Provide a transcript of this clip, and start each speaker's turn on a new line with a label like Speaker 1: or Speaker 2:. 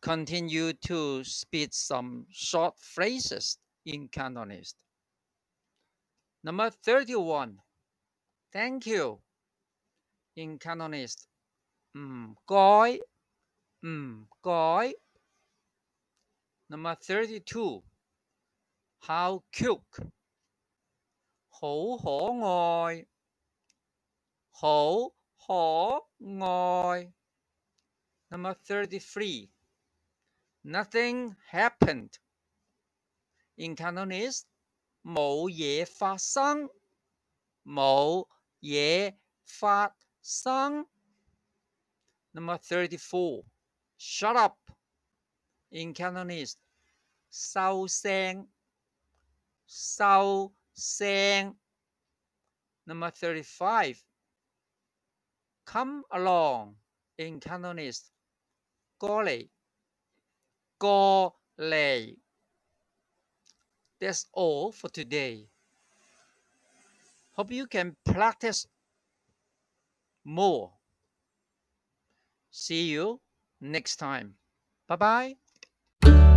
Speaker 1: continue to speak some short phrases in Cantonese. Number 31. Thank you. In Cantonese. 唔该，唔该。Number 32. How cute. 好可爱，好可爱。 Number 33. Nothing happened. In Cantonese, 冇嘢发生，冇嘢发生。Number 34. Shut up. In Cantonese, 收声，收声。Number 35. Come along. In Cantonese, golly. Golly. That's all for today. Hope you can practice more. See you next time. Bye bye.